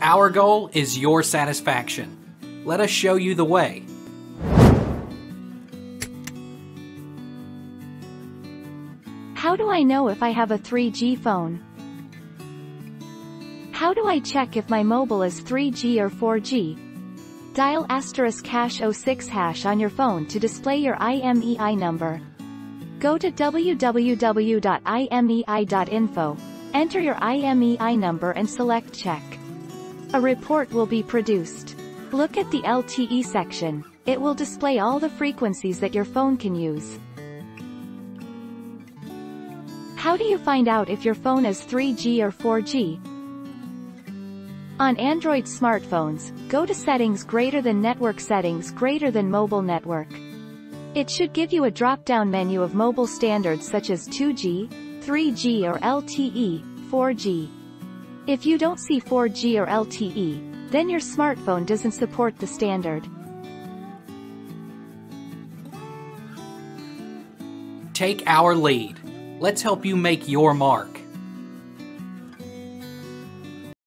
Our goal is your satisfaction. Let us show you the way. How do I know if I have a 3G phone? How do I check if my mobile is 3G or 4G? Dial asterisk hash 06 hash on your phone to display your IMEI number. Go to www.imei.info, enter your IMEI number and select check. A report will be produced. Look at the LTE section. It will display all the frequencies that your phone can use. How do you find out if your phone is 3G or 4G? On Android smartphones, go to Settings greater than Network Settings greater than Mobile Network. It should give you a drop-down menu of mobile standards such as 2G, 3G or LTE, 4G. If you don't see 4G or LTE, then your smartphone doesn't support the standard. Take our lead. Let's help you make your mark.